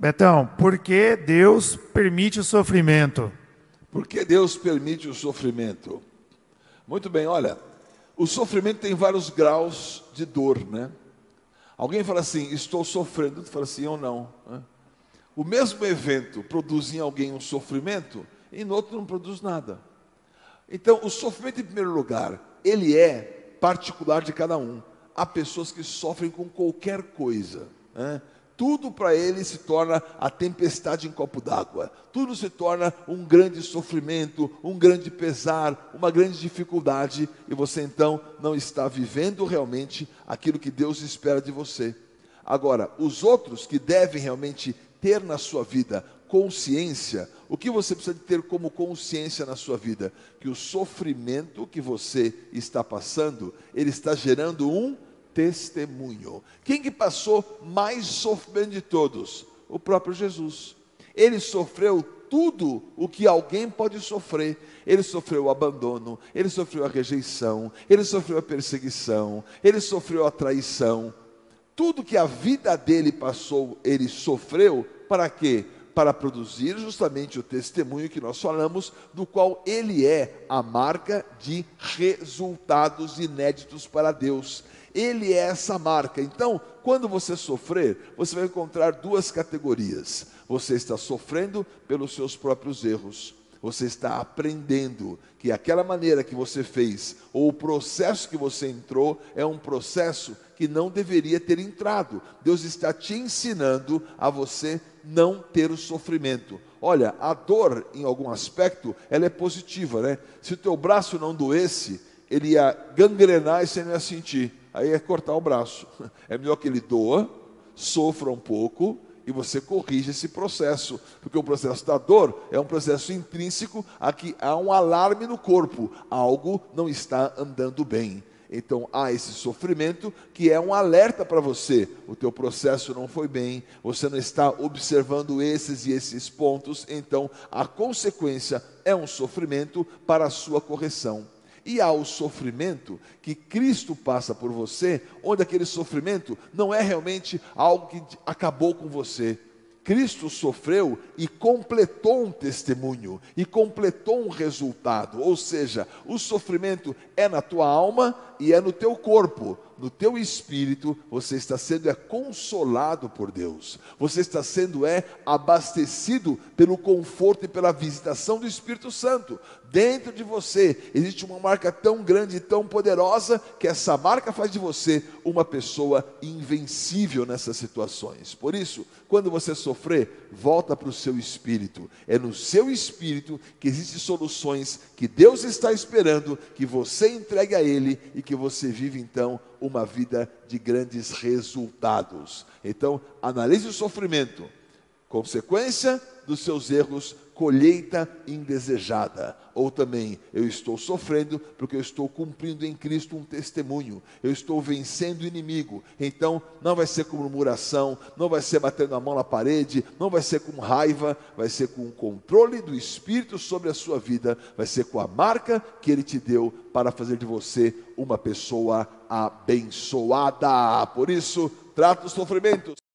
Betão, por que Deus permite o sofrimento? Por que Deus permite o sofrimento? Muito bem, olha, o sofrimento tem vários graus de dor, né? Alguém fala assim, estou sofrendo, tu fala assim, ou não. Né? O mesmo evento produz em alguém um sofrimento, e no outro não produz nada. Então, o sofrimento, em primeiro lugar, ele é particular de cada um. Há pessoas que sofrem com qualquer coisa. Né? Tudo para ele se torna a tempestade em copo d'água. Tudo se torna um grande sofrimento, um grande pesar, uma grande dificuldade, e você então não está vivendo realmente aquilo que Deus espera de você. Agora, os outros que devem realmente ter na sua vida consciência, o que você precisa ter como consciência na sua vida? Que o sofrimento que você está passando, ele está gerando um testemunho. Quem que passou mais sofrimento de todos? O próprio Jesus. Ele sofreu tudo o que alguém pode sofrer. Ele sofreu o abandono, ele sofreu a rejeição, ele sofreu a perseguição, ele sofreu a traição. Tudo que a vida dele passou, ele sofreu, para quê? Para produzir justamente o testemunho que nós falamos, do qual ele é a marca de resultados inéditos para Deus. Ele é essa marca. Então, quando você sofrer, você vai encontrar duas categorias. Você está sofrendo pelos seus próprios erros. Você está aprendendo que aquela maneira que você fez, ou o processo que você entrou, é um processo que não deveria ter entrado. Deus está te ensinando a você não ter o sofrimento. Olha, a dor, em algum aspecto, ela é positiva, né? Se o teu braço não doesse, ele ia gangrenar e você não ia sentir aí é cortar o braço. É melhor que ele doa, sofra um pouco e você corrige esse processo, porque o processo da dor é um processo intrínseco a que há um alarme no corpo, algo não está andando bem. Então há esse sofrimento que é um alerta para você. O teu processo não foi bem, você não está observando esses e esses pontos, então a consequência é um sofrimento para a sua correção e ao sofrimento que Cristo passa por você, onde aquele sofrimento não é realmente algo que acabou com você. Cristo sofreu e completou um testemunho, e completou um resultado, ou seja, o sofrimento é na tua alma e é no teu corpo, no teu espírito, você está sendo é consolado por Deus. Você está sendo é abastecido pelo conforto e pela visitação do Espírito Santo. Dentro de você existe uma marca tão grande e tão poderosa que essa marca faz de você uma pessoa invencível nessas situações. Por isso, quando você sofrer, volta para o seu espírito. É no seu espírito que existem soluções que Deus está esperando que você entregue a Ele e que você vive então uma vida de grandes resultados. Então, analise o sofrimento, consequência dos seus erros, colheita indesejada. Ou também, eu estou sofrendo porque eu estou cumprindo em Cristo um testemunho, eu estou vencendo o inimigo. Então, não vai ser com murmuração, não vai ser batendo a mão na parede, não vai ser com raiva, vai ser com o controle do Espírito sobre a sua vida, vai ser com a marca que Ele te deu para fazer de você uma pessoa abençoada. Por isso, trata os sofrimentos.